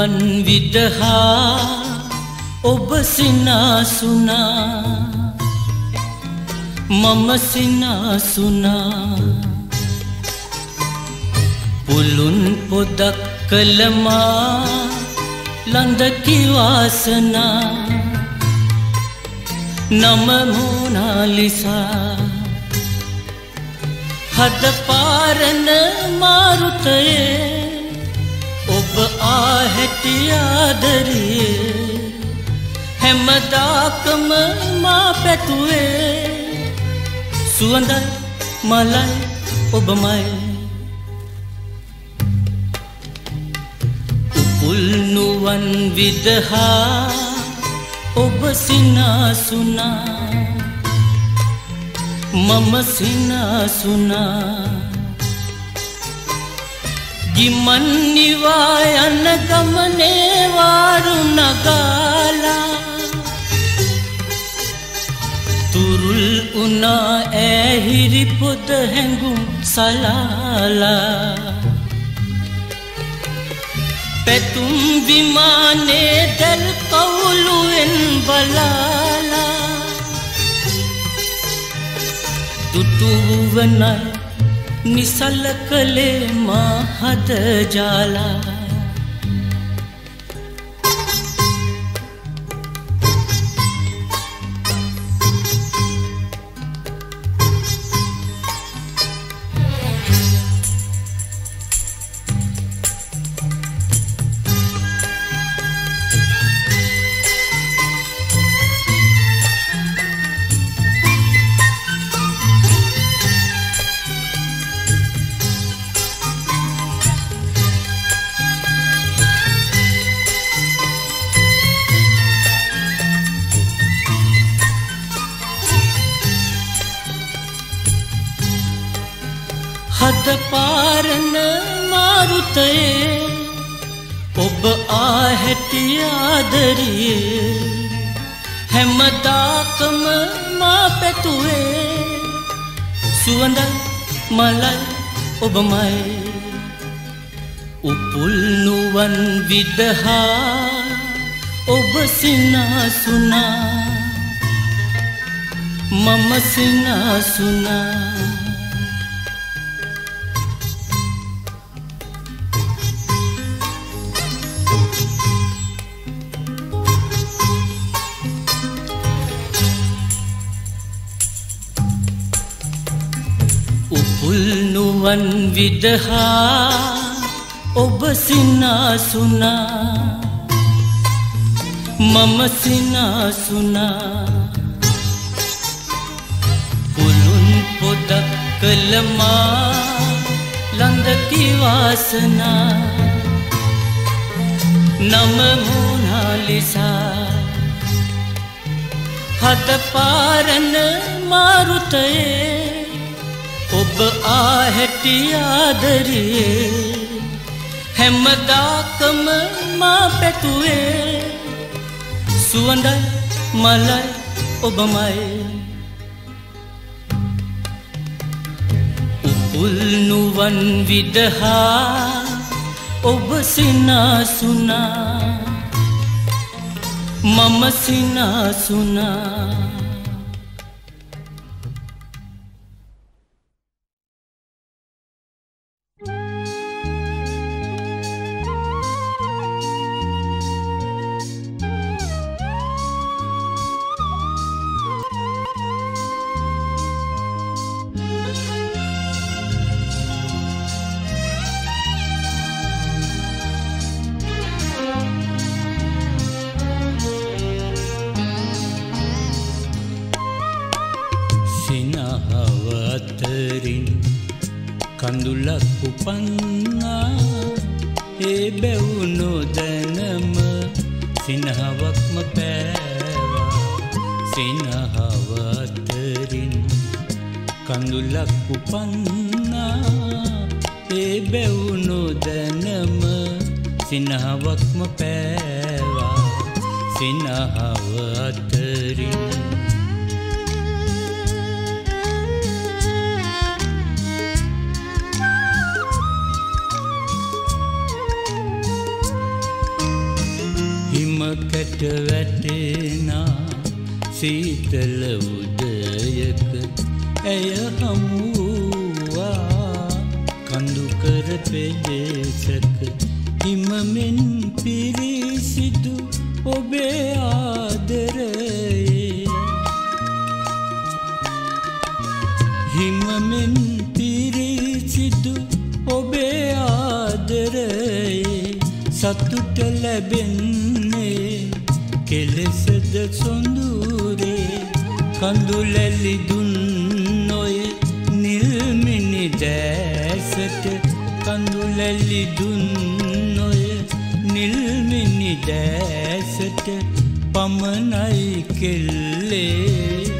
නුවන් විදහා ඔබ සිනාසුනා. මම සිනාසුනා. පුළුන් පොදක් කළමා ලඳකිවාසනා නම මෝනාලිසා හද පාරණ මාරුතයේ ඔබ ආහැටියාදරයේ හැමදාකම මා පැතුවේ. සුවඳයි මලයි ඔබමයි. උපුල් නුවන් විදහා ඔබ සිනාසුනා. මම සිනාසුනා. ගිමන් නිවා යන ගමනේ වාරු නගාලා. තුරුල් උනා ඇහිරි පොද හැඟුම් සලාලා. පැතුම් විමානේ දැල් කවුලුවෙන් බලාලා. දුටුවනයි निसलकले मा जाला। සුවඳයි මලයි ඔබමයි. උපුල් නුවන් විදහා ඔබ සිනාසුනා. මම සිනාසුනා. නුවන් විදහා ඔබ සිනාසුනා මම සිනාසුනා පුළුන් පොදක් කළමා ලඳකිවාසනා නම මෝනාලිසා. හද පාරණ මාරුතයේ ඔබ ආහැටියාදරයේ හැමදාකම මා පැතුවේ. සුවඳයි මලයි ඔබමයි. උපුල් නුවන් විදහා ඔබ සිනාසුනා. මම සිනාසුනා. කැට වැටෙනා. සීතල උදයක ඇය හමුවා. කඳුකර පෙදෙසක හිමමෙන් පිරිසිදු ඔබේ ආදරයේ. හිමමෙන් පිරිසිදු ඔබේ ආදරයේ. සතුට ලැබෙන්නේ කෙලෙසද සොඳුරේ කඳුලැලි දුන්නොය නිල්මිනි දෑසට කඳුලැලි දුන්නොය නිල්මිනි දෑසට පමණයි කෙල්ලේ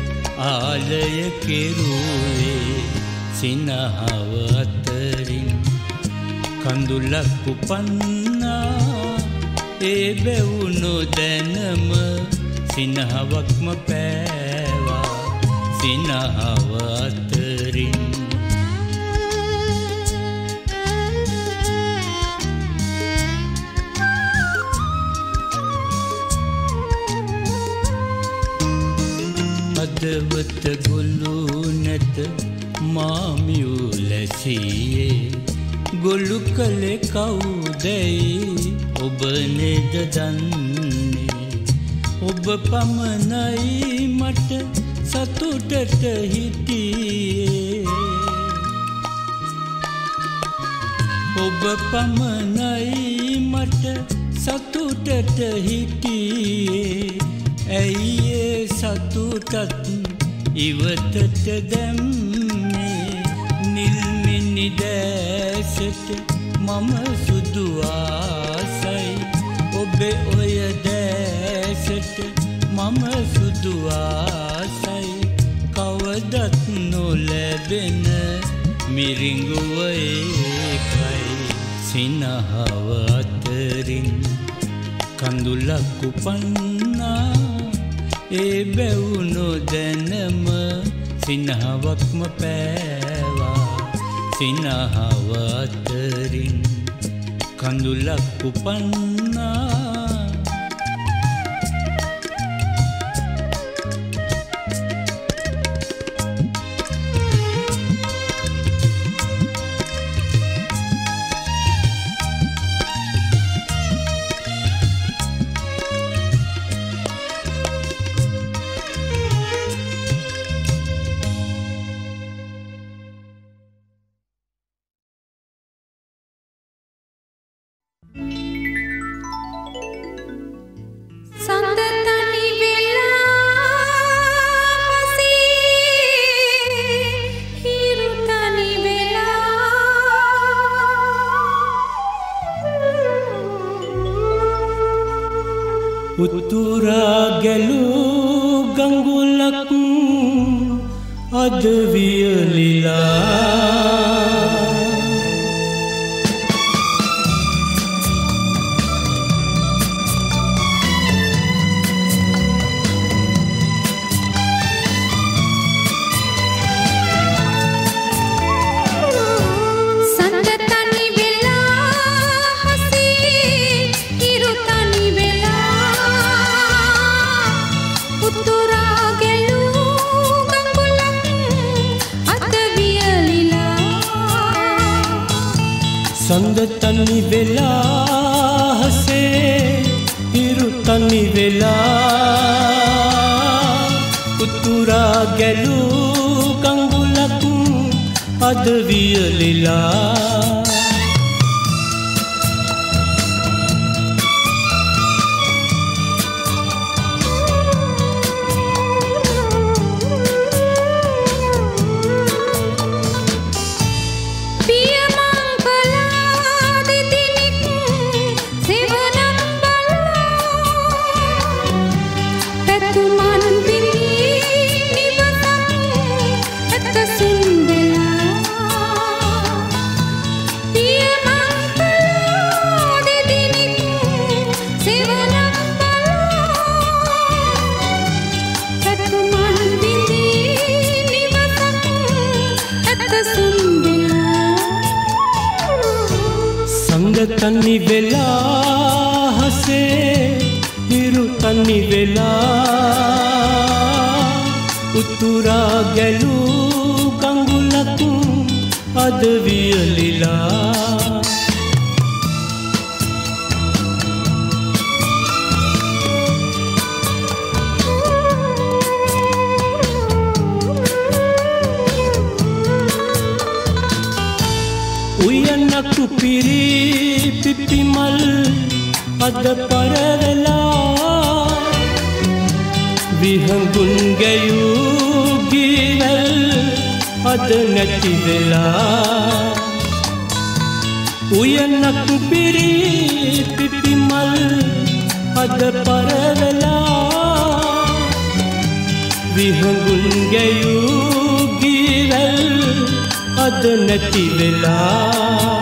ආලය කෙරුවේ සිනහව අතරින් කඳුලක් උපන්නා ඒ බැවුණු දැනම සිනහවක්ම පෑවා. සිනහව අතරින්. අදවත ගොල්ලු නැත මාමියුලැසියේ ගොල්ලු කළෙ කවුදැයි ඔබ නෙද දන්නේ. ඔබ පමණයි මට සතුටට හිටියේ. ඔබ පමණයි මට සතුටට හිටියේ. ඇයිඒ සතුටත් ඉවතට දැම්මේ? නිල්මිනි දෑසට මම සුදුආසයි ඔබේ ඔය දෑසට මම සුදුආසයි කවදත් නොලැබෙන මිරිංගුව ඒකයි. සිනහව අතරින් කඳුලක් උපන්නා. ඒ බැවුණු දැනම සිනහවක්ම පෑවා සිනහව අතරින් කඳුලක් උපන්නා උපිරී පිපිමල් අද පරවෙලා විහඳුන් ගැයූ ගීවල් අද නැති වෙලා උයනක් පිරී පිපිමල් අද පරවෙලා විහඳුන් ගැයූ ගීවල් අද නැති වෙලා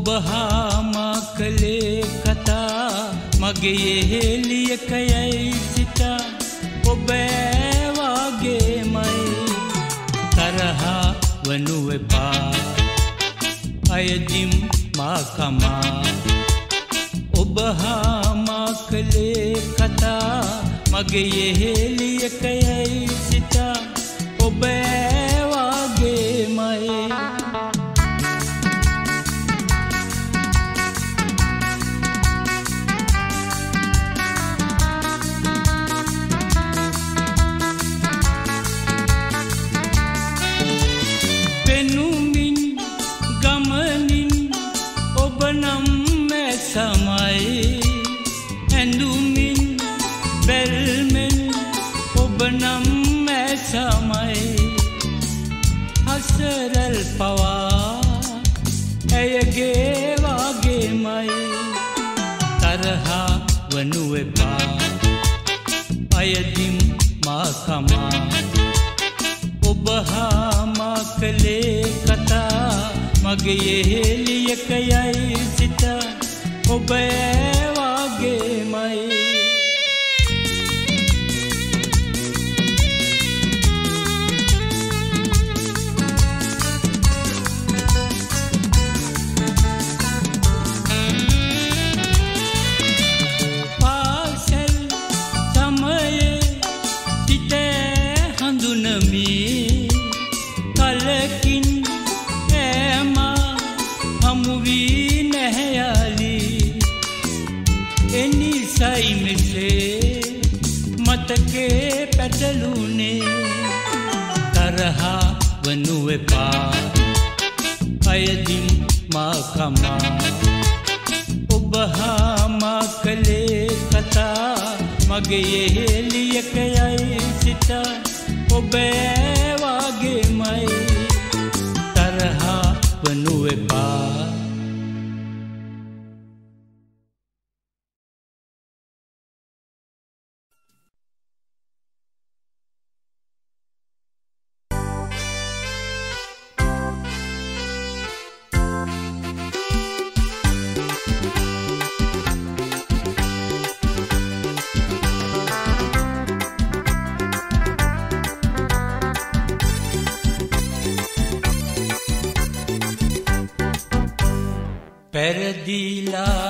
ඔබහාමා කළේ කතා. මගේ හෙලියකයයි සිතා. ඔබෑවාගේමයි තරහා වනු එපා. අයදිම් මාකමා ඔබහාමා කළේ කතා. මගේ යෙහෙලියකයයි සිතා. ඔබෑවාගේමයි පෙනුමින් අයදිම් මාකමා ඔබහාමා කළේ කතා. මගේ යෙහෙලියකයයි සිත. ඔබ ඇවාගේමයි වනු එපා අයදිම් මාකමා ඔබහාමා කළේ කතා. මගේ යෙහෙලියකයයි සිත. ඔබ ඇවාගේමයි තරහා වනු එපා. පැරදිලා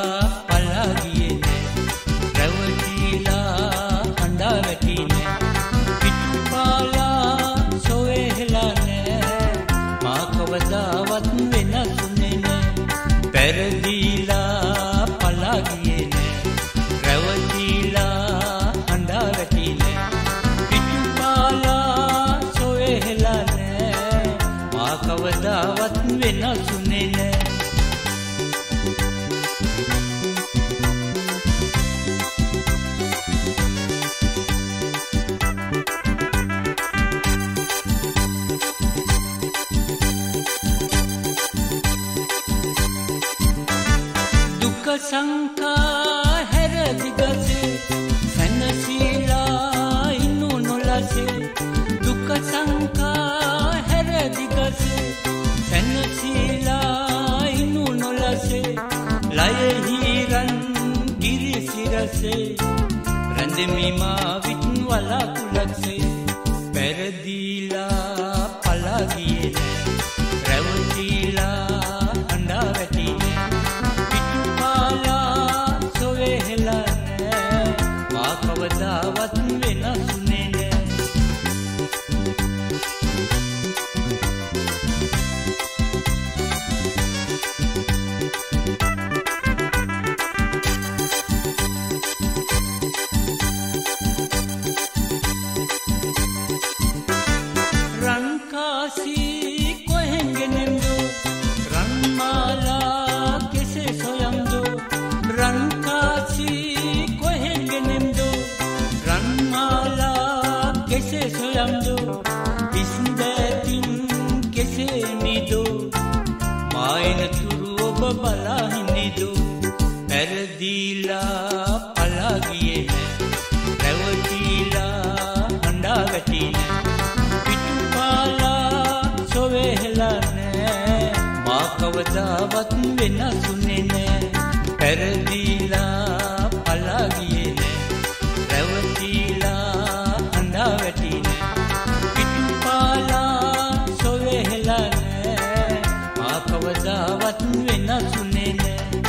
කවදාවත් වෙනසුනේ නෑ.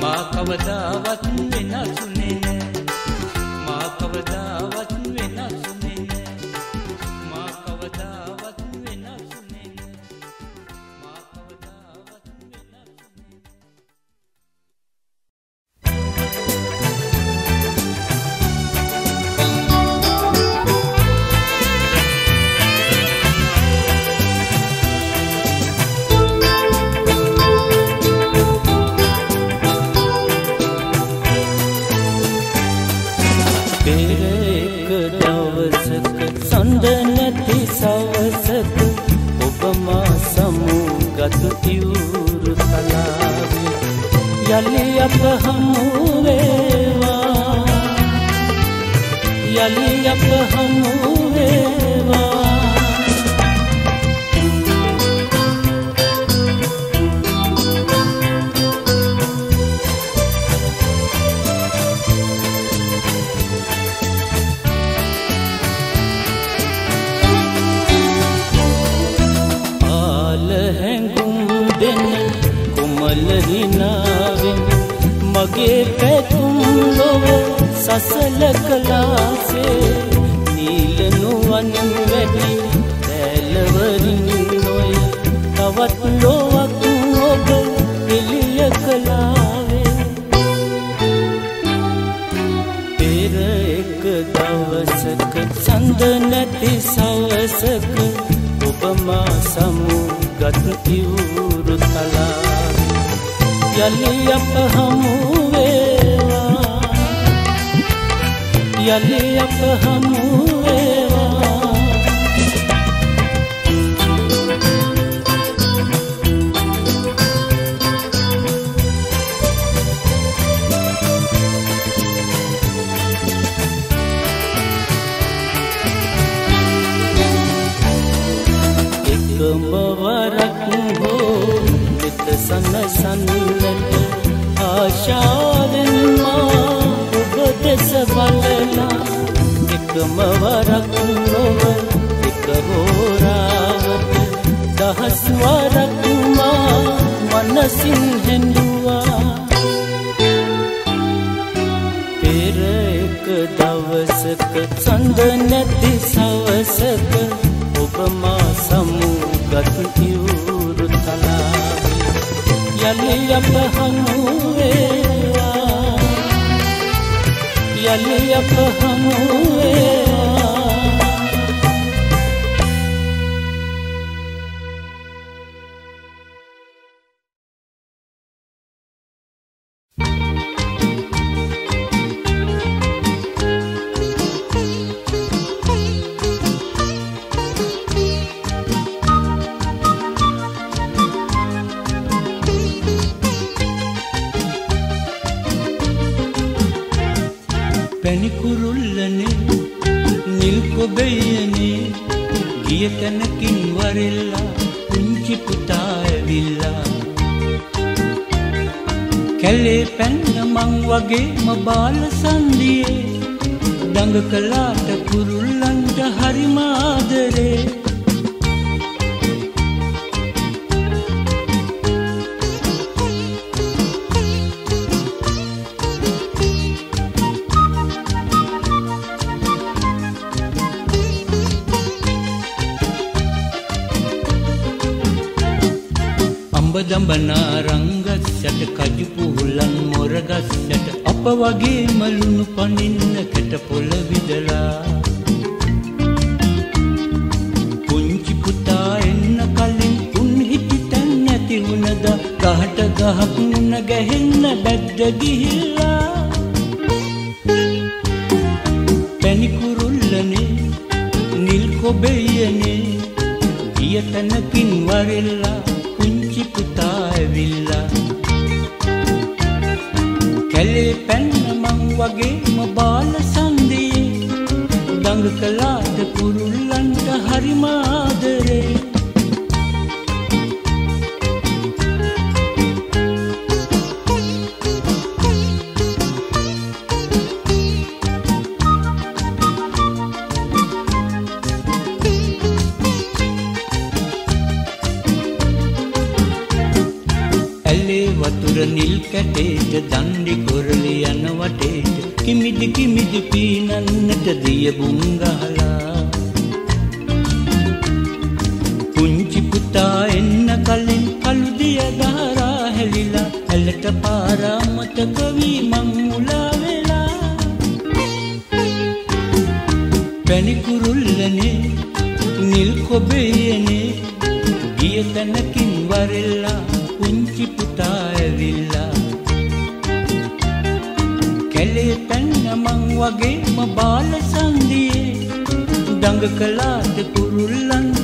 මා කවදාවත් වෙනසුනේ නෑ. දවසක සඳ නැති සවසක ඔබ මා සමුගත් ඉවුරු තලා යලි අප හමු වේවා යලි අප හමු වේවා හොඳ කලාට කුරුල්ලන්ට හරිමාදරේ දඹනාරංගස්සට කජු පුහුලන් මොරගස්සට අප වගේ මලුණු පනින වැනි කුරුල්ලනේ නිල් කොබෙයනේ ගිය තැනකින් වරෙල්ලා පුංචි පුතා ඇවිල්ලා. කැලේ පැන්න මං වගේම බාල සංදියේ දඟ කළාද කුරුල්ලන්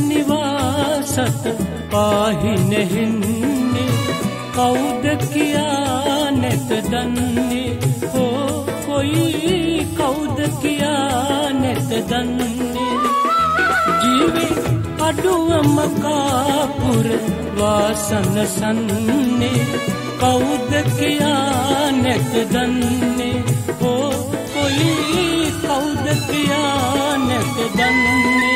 නිවාසත පාහි නැහෙන්නේ. කවුද කියා නැත දන්නේ? හෝ කොයි කවුද කියා නැත දන්නේ? ජීවේ අඩුවම කාපුර වාසනසන්නේ කවුද කියා නැත දන්නේ? හෝ කොයි කවුද කියා නැත දන්නේ?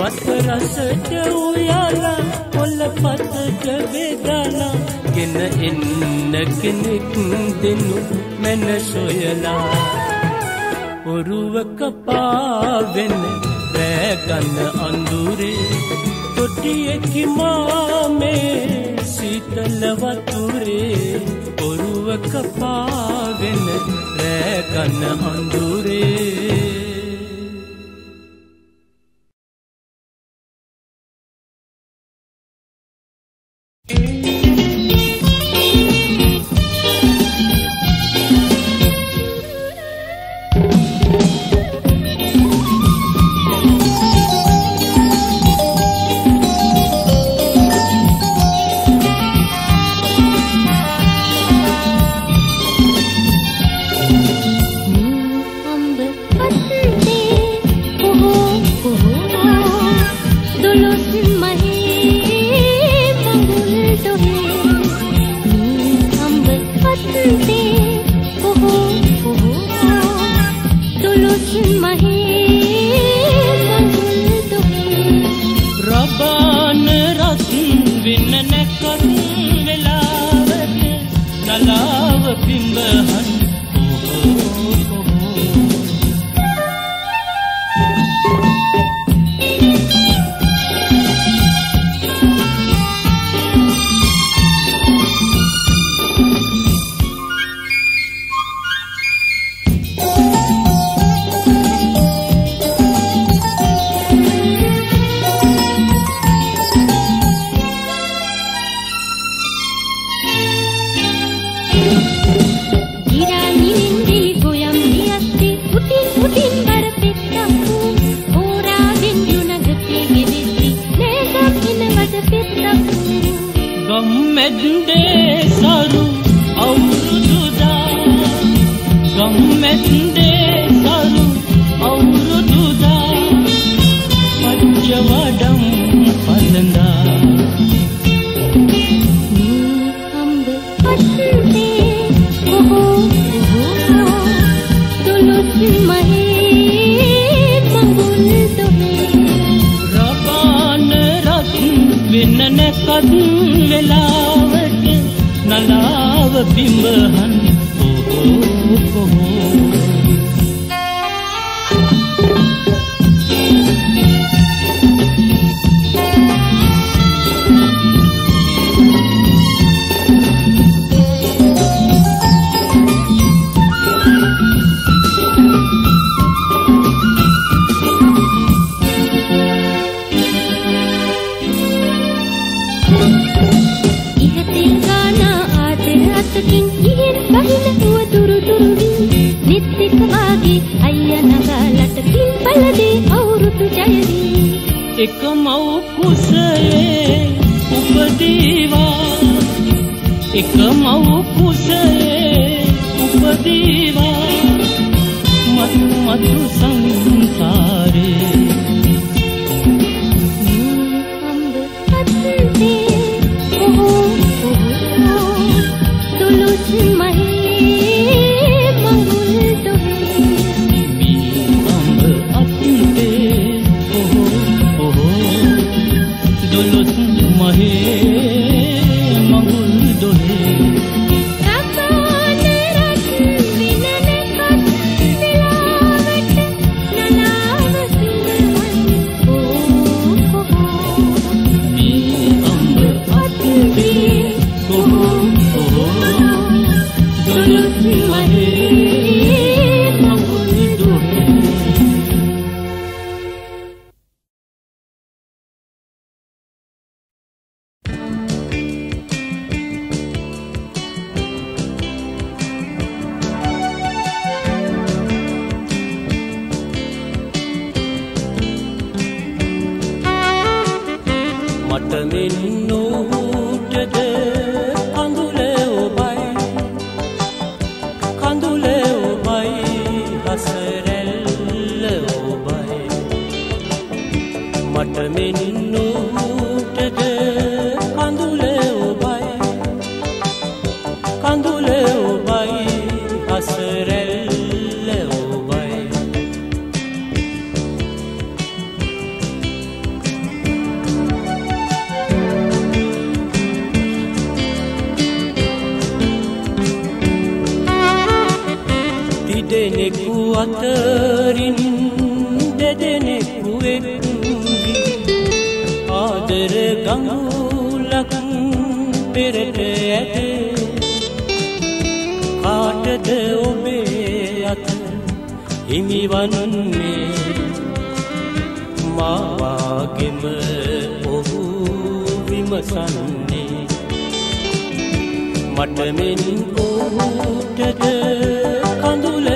වස රසට උයාලා කොල්ල පතට බෙදාලා. ගෙන එන්න කෙනෙක් දෙනු මැන සොයලා. ඔරුවක පාවෙන රෑගන්න අඳුරේ. තොටියකි මාමේ සීතල වතුරේ. ඔරුවක පාවෙන රෑගන්න අඳුරේ. Mehmet මට මෙන් නොහුටද කඳුල ඔබයි කඳුල ඔබයි හසරැල්ල ඔබයි තිදෙනෙකු අතරින් ගඟුලක් පෙරට ඇත. කාටද ඔබේ අත හිමිවන්නේ? මාවාගෙම ඔහු විමසන්නේ. මට මෙන් ඔහුටද කඳුල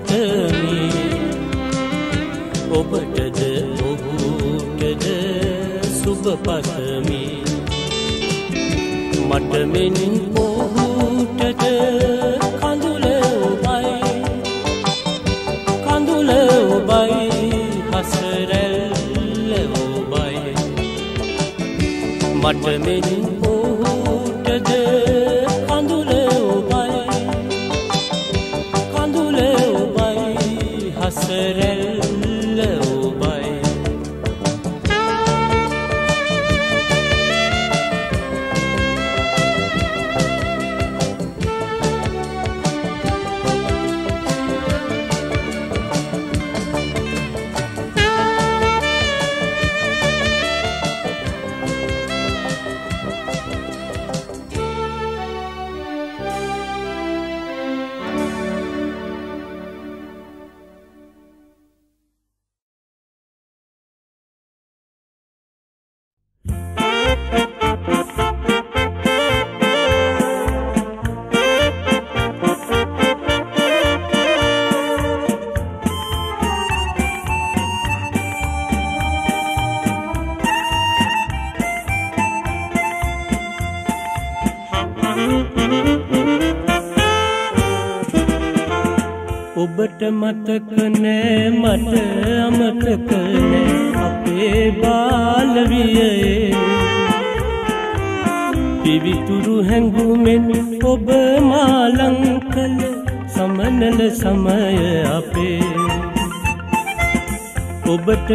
සුබ පතමි. ඔබටද ඔහුටද සුබ පතමි. මට මෙන් ඔහුටද කඳුල ඔබයි. කඳුල ඔබයි හසරැල්ල ඔබයි. මට ඔබට මතක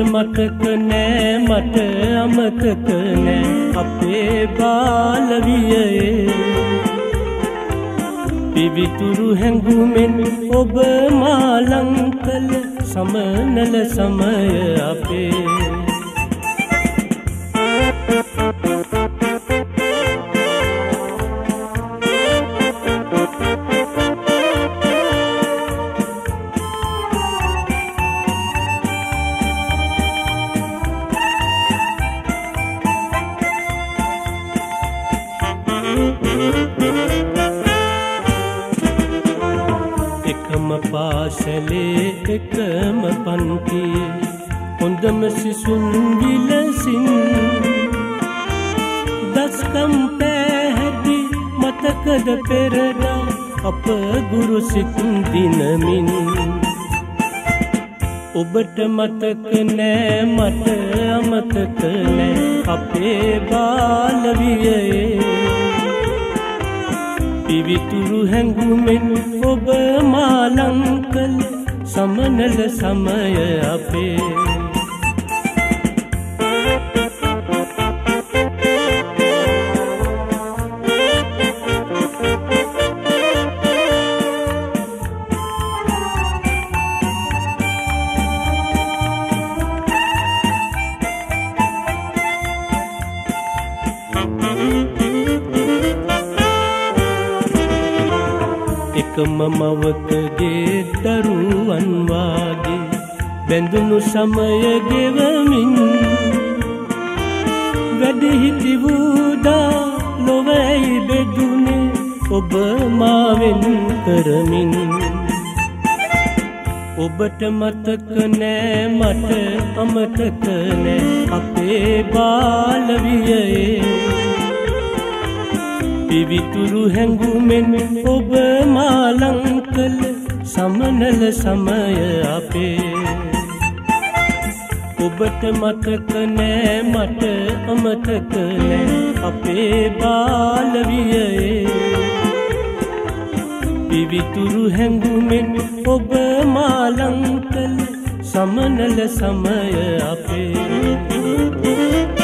මතක නෑ මට අමතක නෑ. අපේ බාලවියේ පිවිතුරු හැඟුමෙන් ඔබ මාලං කළ සමනල සමය අපේ මාවෙන් කරමින් ඔබට මතක නෑ මට අමතක නෑ. අපේ බාලවියයේ පිවිතුරු හැඟුමෙන් ඔබ මාලංකල සමනල සමය අපේ. ඔබට මතක නෑ මට අමතක නෑ. අපේ බාලවියයේ පිවිතුරු හැඟුමෙන් ඔබ මාලංකල සමනල සමය අපේ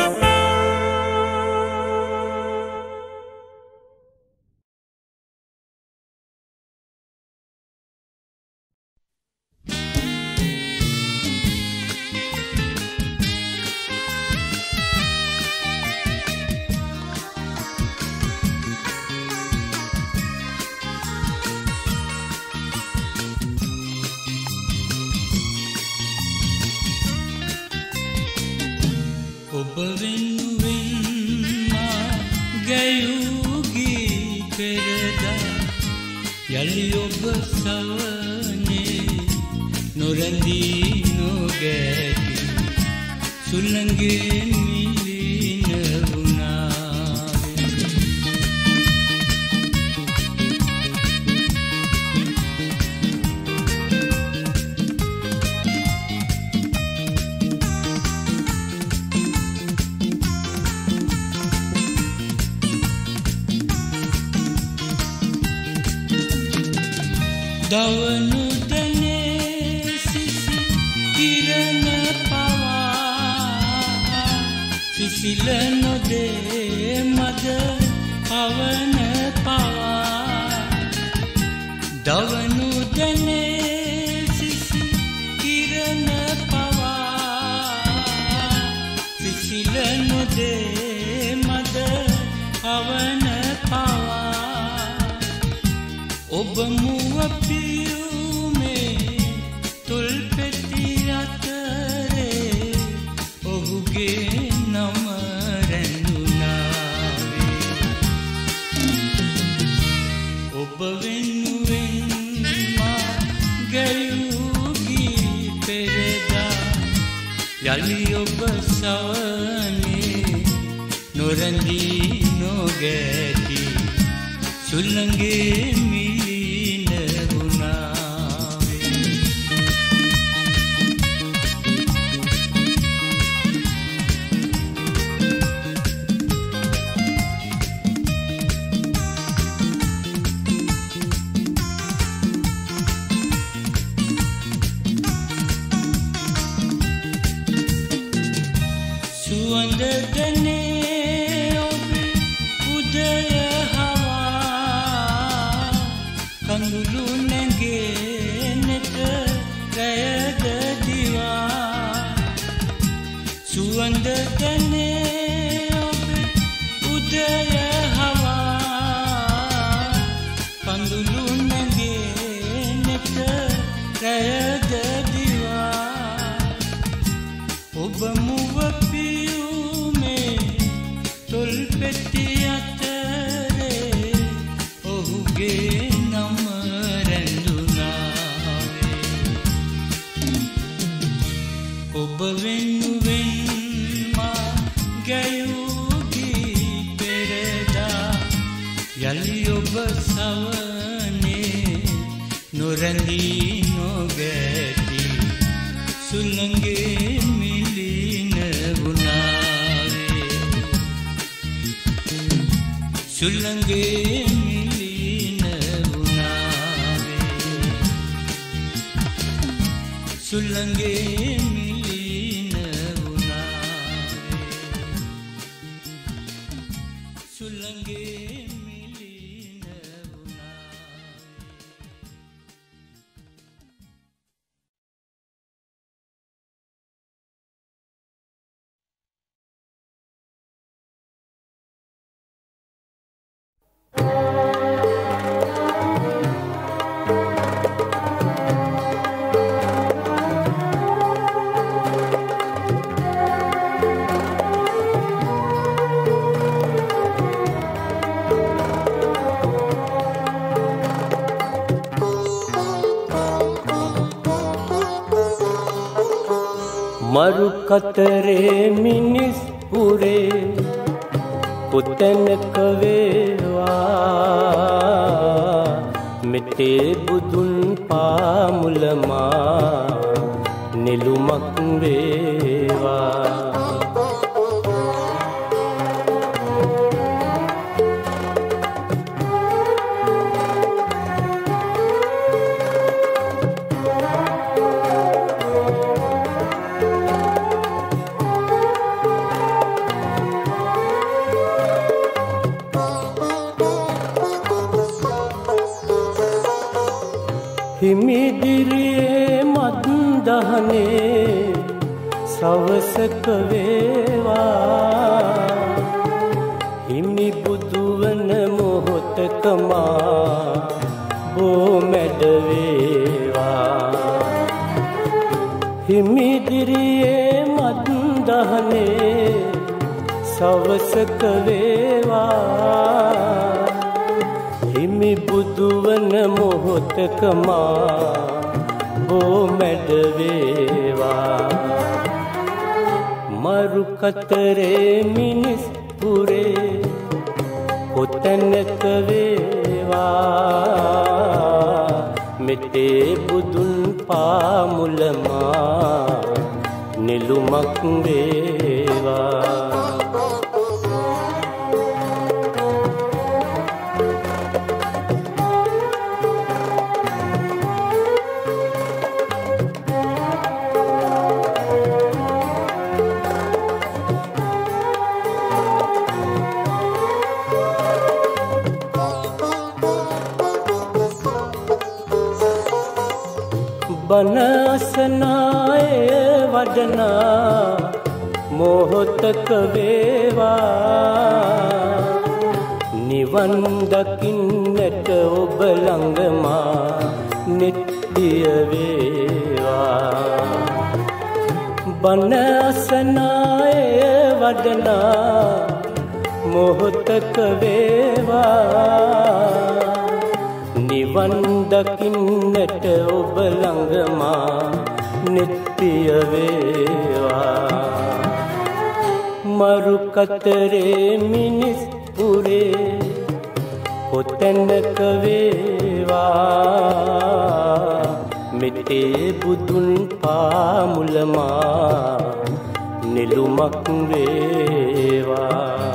යළි ඔබ සවනේ නොරැඳී නොගැටි සුල්ලගේ මී සුළඟේ මිලින වුණාවේ. සුළඟේ කතරේ මිනිස් පුරේ පුතැනක වේවා. මෙතේ බුදුන් පාමුලමා නිලුමක් වේවා. සවසක වේවා. හිමි බුදුවන මොහොතකමා බෝමැඩ වේවා. හිමිදිරියේ මත්දහනේ සවසක වේවා. හිමි බුදුවන මොහොතකමා බෝමැඩ වේවා. මරු කතරේ මිනිස් පුරේ කොතැනක වේවා? මෙතේ බුදුන් පාමුලමා නිලුමක් වේවා වඩනා මොහොතක වේවා නිවන් දකින්නට ඔබ ළඟමා නිට්ටිය වේවා බනසනාය වඩනා මොහොතක වේවා නිවන් දකින්නට ඔබ ළඟමා නිත්‍ය වේවා මරු කතරේ මිනිස් පුරේ කොතැනක වේවා? මෙතේ බුදුන් පාමුලමා නිලුමක් වේවා.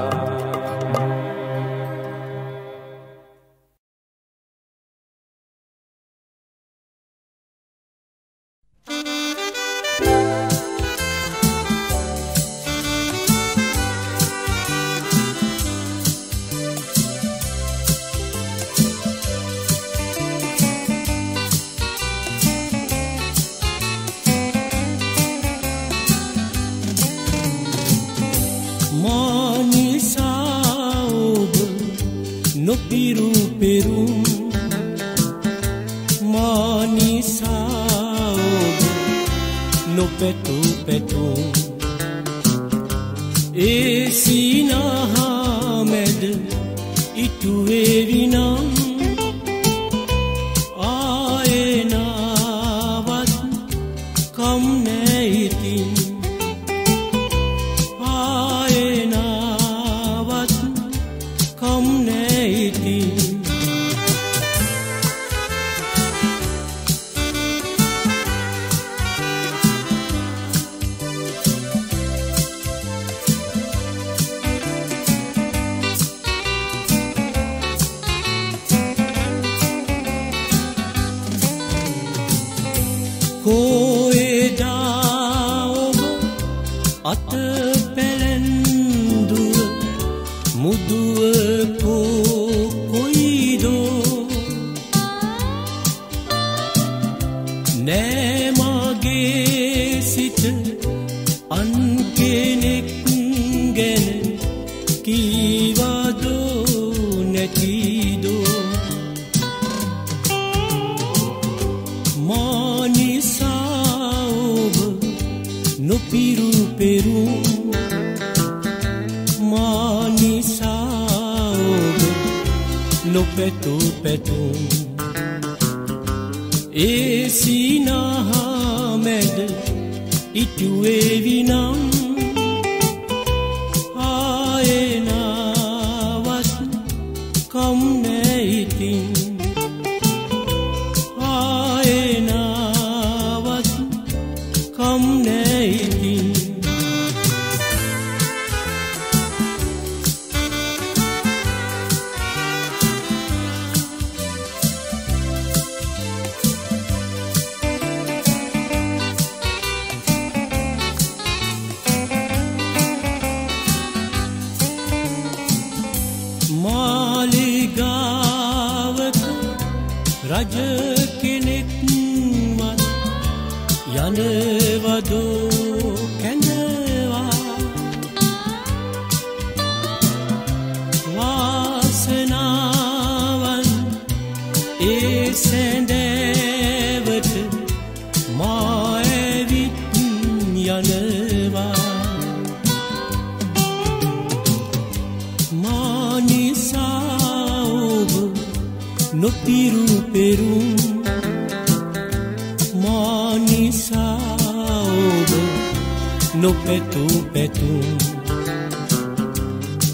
නොපැතු පැතුම්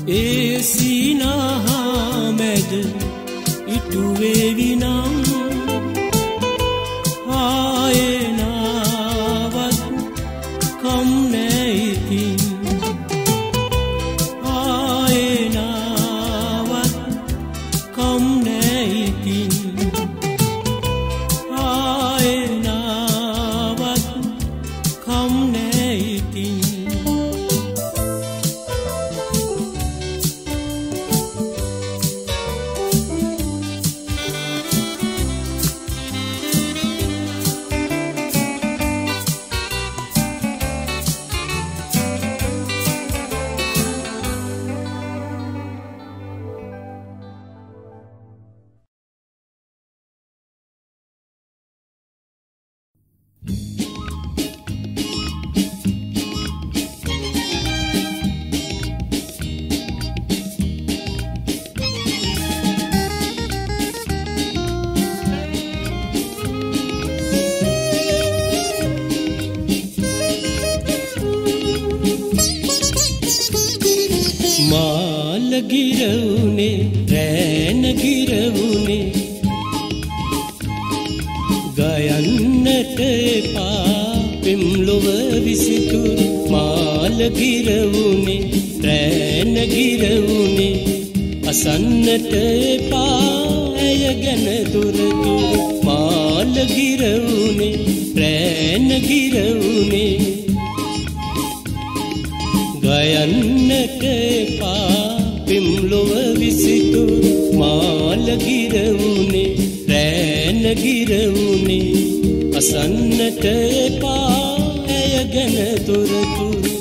ඒ සිනහා මැද රෑනගිරවුනේ ගයන්නට එපා. පිම්ලොව විසිතුරු මාලගිරවුනේ රෑනගිරවුනේ අසන්නට එපා. ඇය ගැන තොරතුරු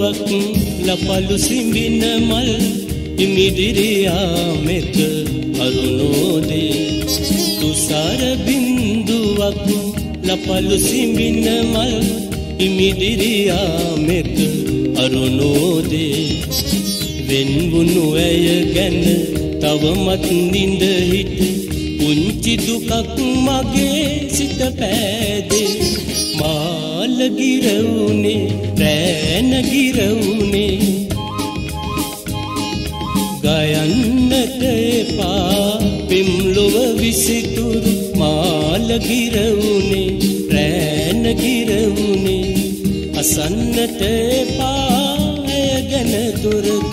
බින්දුවක් ලපලු සිඹින මල් ඉමිදිරියා මෙත අරුණෝදේ. තුසර බින්දුවක් ලපලු සිඹින මල් ඉමිදිරියා මෙත අරුණෝදේ. වෙන්වුණු ඇය ගැන තවමත් නිඳ හිට පුංචි දුකක් මගේ සිත පෑදේ. රෑන ගිරවුනේ. ගයන්නට එපා පෙම්ලොව විසිතුරු මාල ගිරවුනේ. රෑන ගිරවුනේ අසන්නට එපා ඇය ගැන දුරද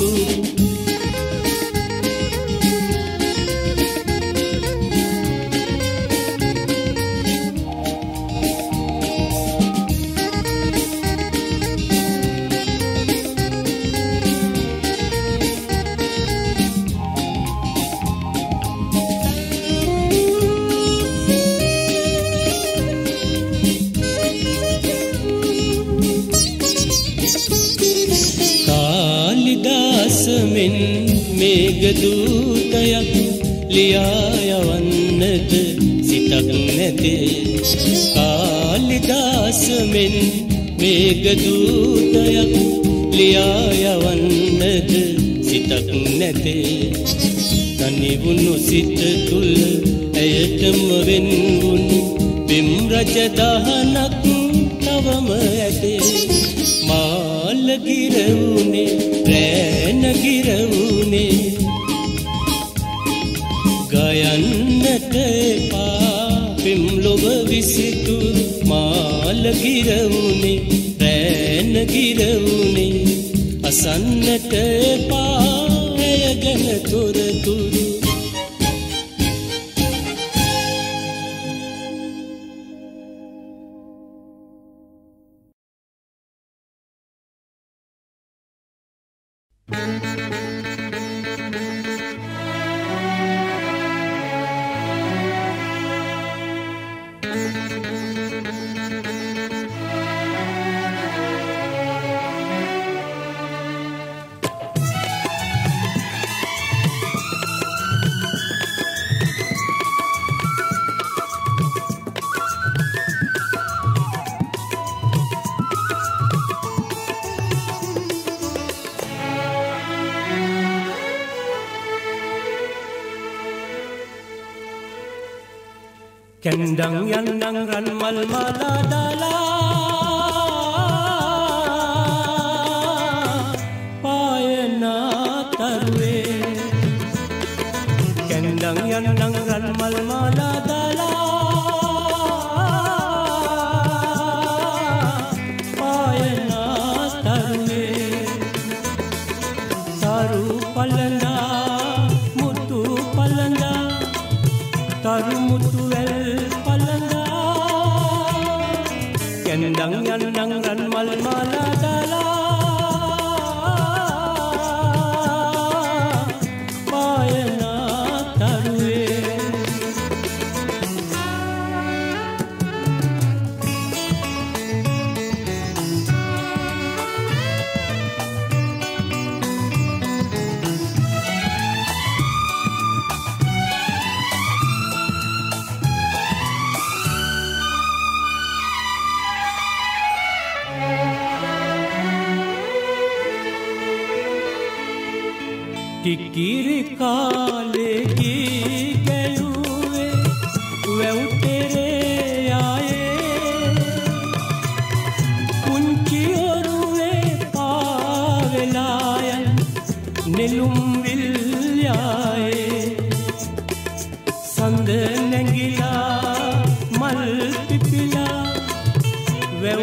තනිවුණු සිත තුළ ඇයටම වෙන්වුණු පෙම් රජදහනක් තවම ඇතේ. මාලගිරවුණේ රෑනගිරවුණේ ගයන්නට පාපෙම් ලොව විසිතුරු මාලගිරවුණේ රෑනගිරවුණේ අසන්නට පාය ගැන තොරතුරු.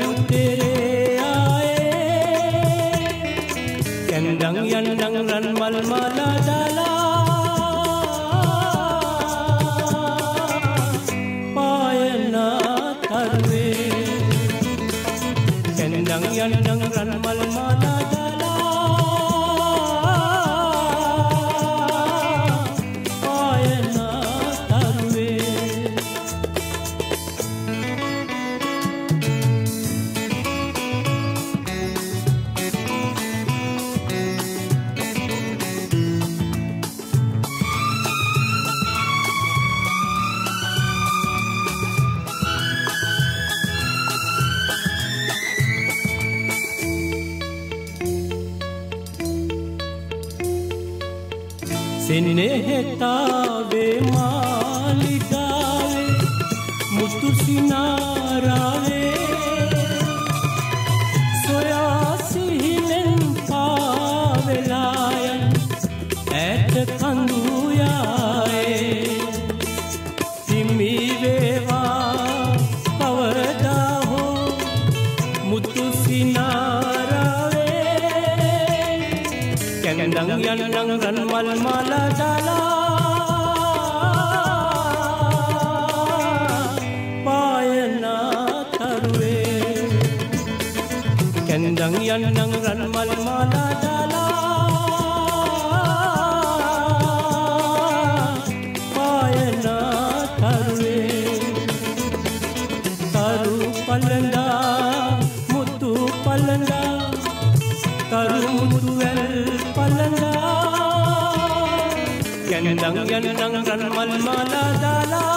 වැව්තෙරේ ආයේ කැන්ඩං යන්නං රන් මල් जननंगन मलमला दाला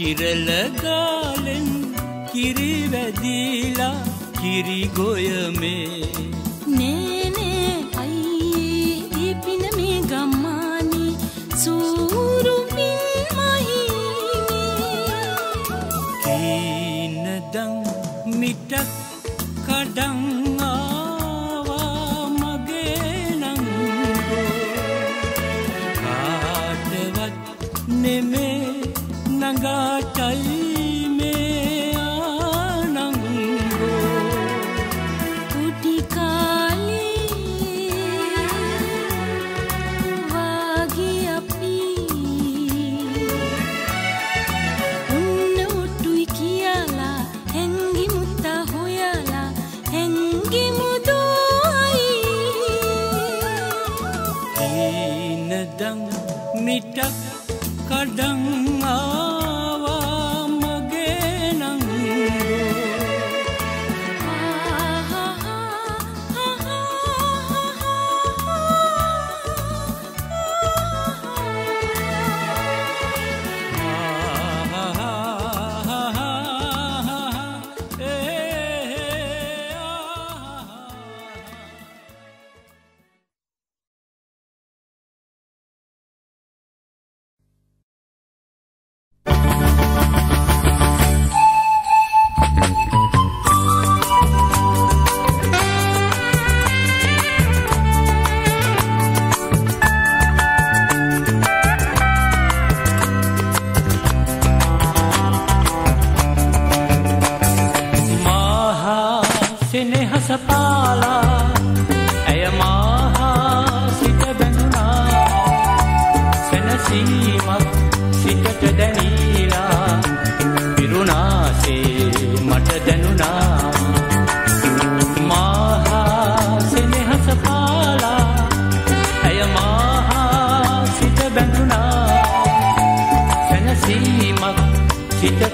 කිරලගාලෙන් කිරිවැදිලා කිරිගොයමේ නේනේ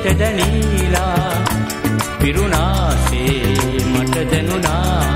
සිතට දැනීලා පිරුණාසේ මට දැනුනා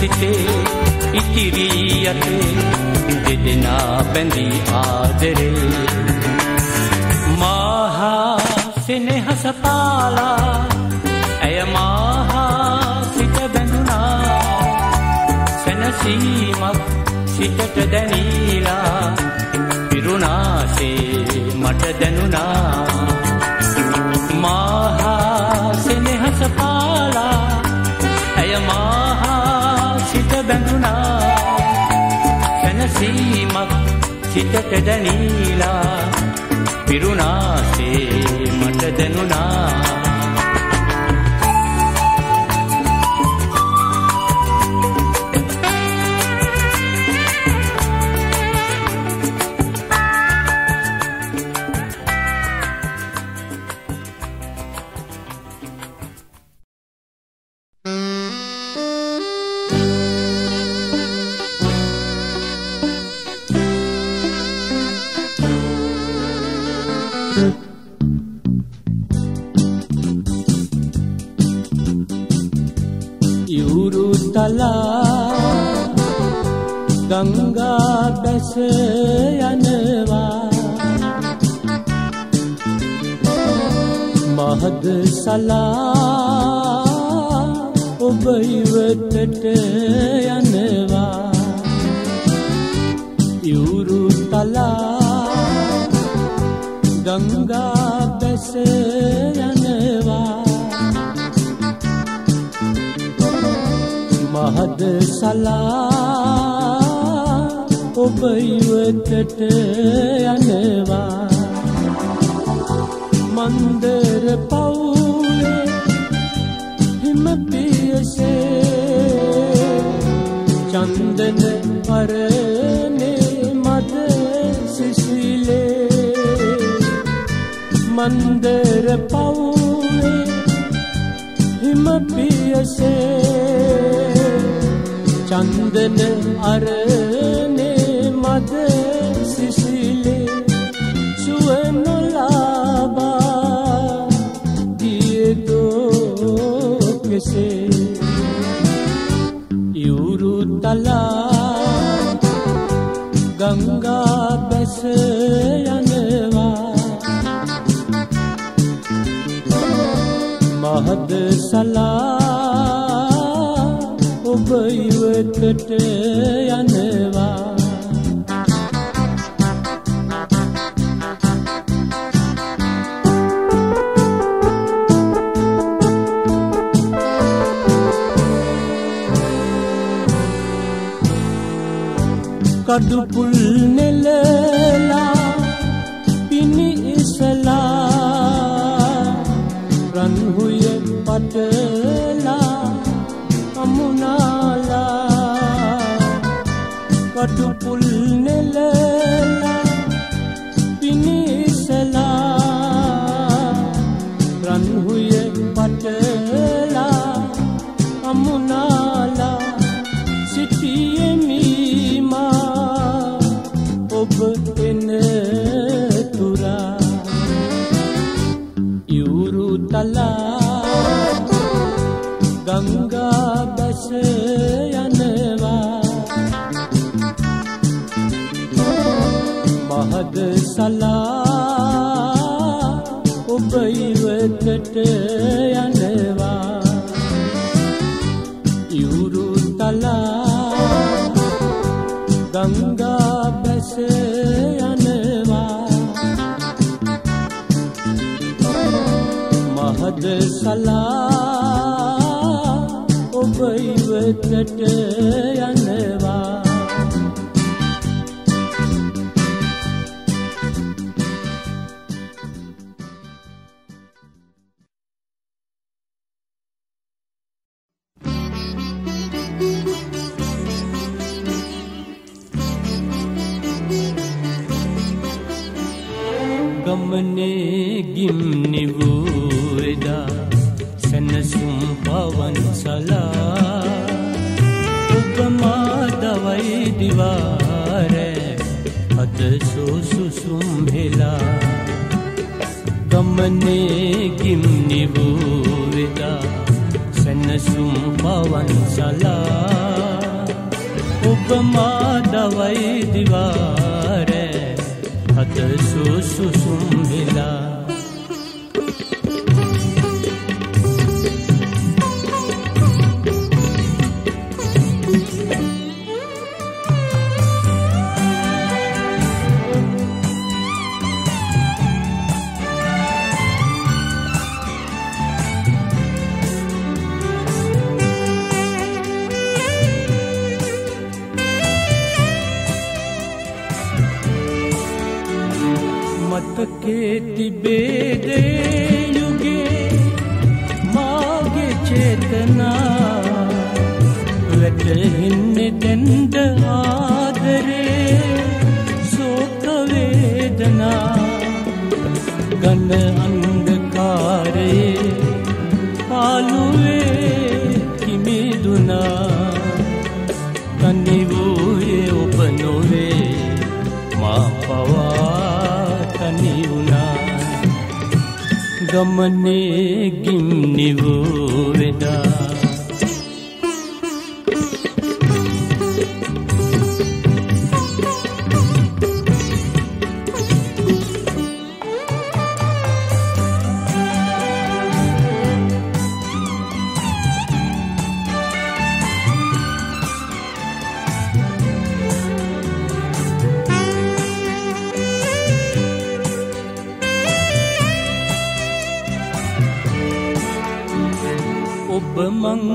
සිතේ ඉතිරී යතේ දෙදෙනා බැඳී ආදරේ. මාහා සෙනෙහස පාලා ඇය මාහා සිත බැඳුනා. සැනසීමක් සිතට දැනීලා පිරුණාසේ මට දැනුනා මාහා සෙනෙහස පාලා ඇය මාහා සැනසීමක් සිතට දැනීලා පිරුණාසේ මට දැනුනා යුරු තලා ගංගා බැස යනවා. මහද සලා ඔබ ඉවතට යනවා. යුරු තලා ගංගා බැස යනවා. මහද සලා ඔබ ඉවතට යනවා. මන්දර පවුලේ හිම පියසේ චන්දන පරනේ මන්දර පවුවේ හිම පියසේ චන්දන අරනේ මද සිසිලේ සුවනොලාබා දියදෝ කෙසේ ඉවුරු තලා ගංගා බැස යනවා මහද සලා ඔබ ඉවතට යනවා. කඩුපුල් නෙලලා ගංගා බැස යනවා මහද සලා ඔබ ඉවතට යනවා ඉවුරු තලා ගංගා බැස යනවා මහද සලා ඔබ ඉවතට යනවා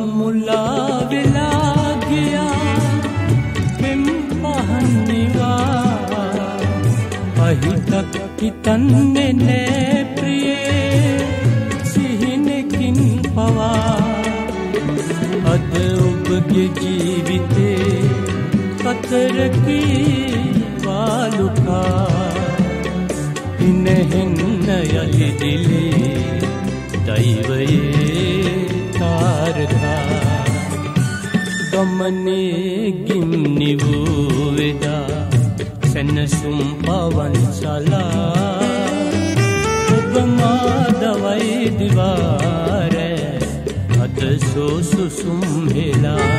මුලා වෙලා ගියා මෙම් පහන්නිවා අහිතක් හිතන්නේ නෑ ප්‍රියේ සිහිනකින් පවා අද ඔබගේ ජීවිතේ කතරකී වාලුකා සිනහෙන්න යළිදිලේ දෛවයේ ගමනේ ගිම්නි වූ වෙදා සැනසුම් පවන් සලා. ඔබ මාදවයි දිවාරෑ අද සෝසුසුම් හෙලා.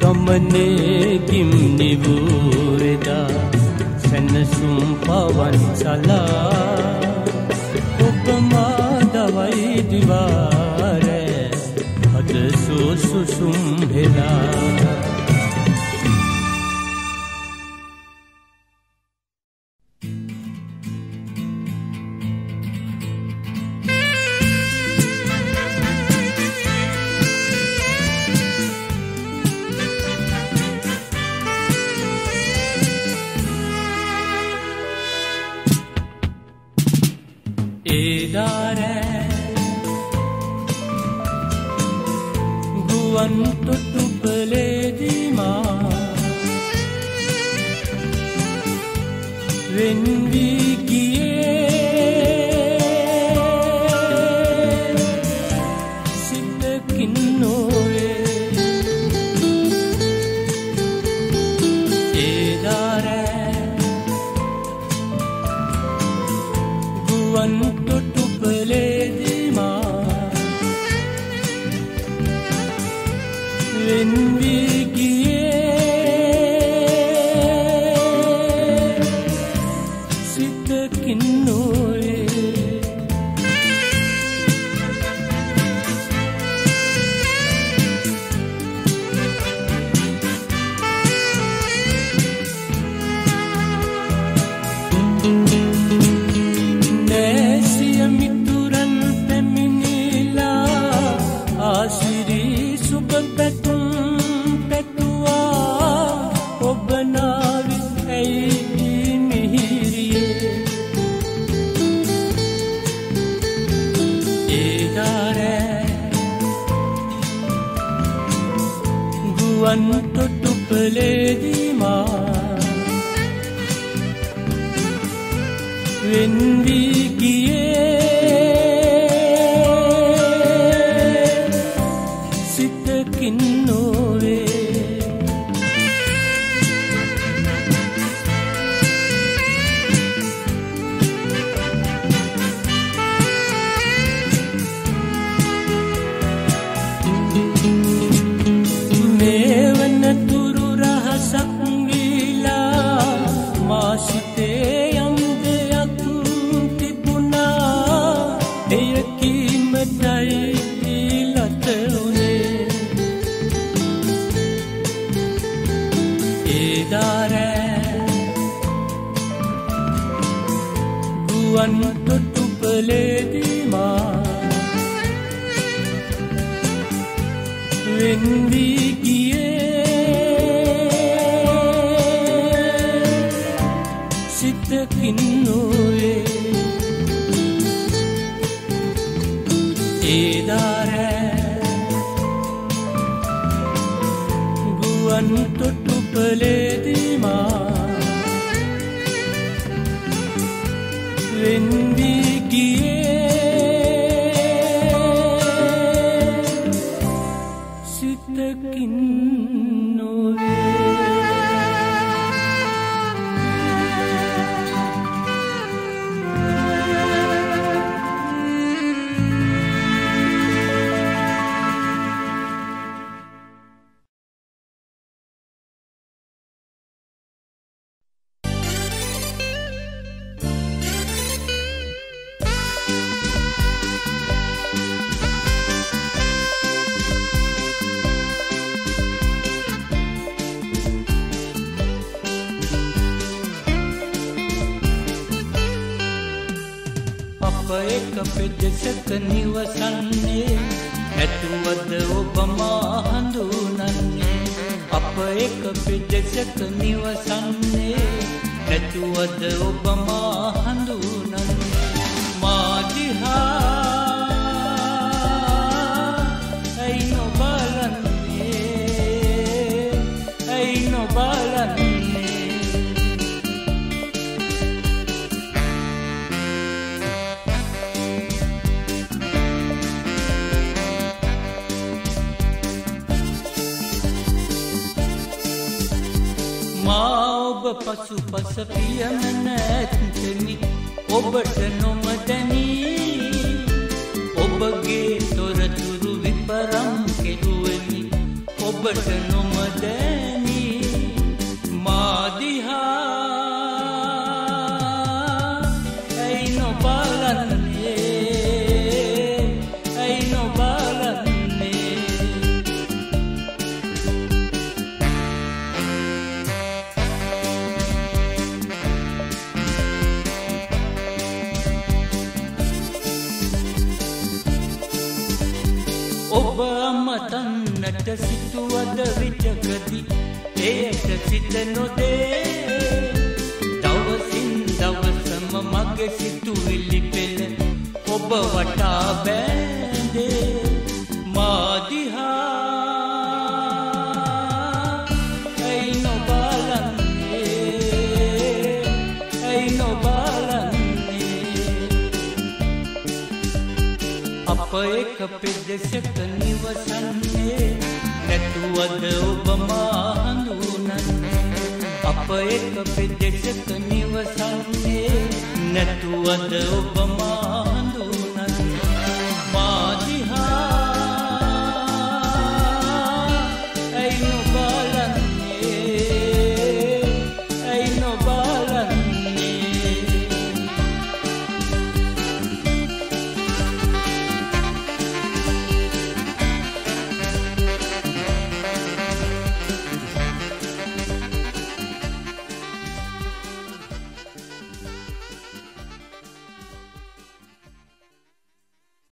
ගමනේ ගිම්නි වූ වෙදා සැනසුම් පවන් සලා. ඔබ මාදවයි දිවාරෑ අද සෝසුසුම් හෙලා පෙදෙසක නිවසන්නේ. ඇතුවද ඔබ මා හඳුනන්නේ. අප එක පෙදෙසක නිවසන්නේ. ඇතුවද ඔබ මා හඳුනන්නේ. පසු පස පියමන ඇත්තනි ඔබට නොමදැනී. ඔබගේ තොරතුරු විපරම් කෙරුවනි ඔබට නොමදැනී. මාදිහා නොදේ දවසින් දවසම මගේ සිතුවිලි පෙළ ඔබ වටා බෑන්දේ මාදිහා ඇයි නොබලන්නේ ඇයි නොබලන්නේ අප එක පෙදෙසක නිවසන්නේ නැතුවද ඔබ මා හඳුනන්නේ අප එක පෙදෙසක නිවසන්නේ නැතුවද ඔබ මා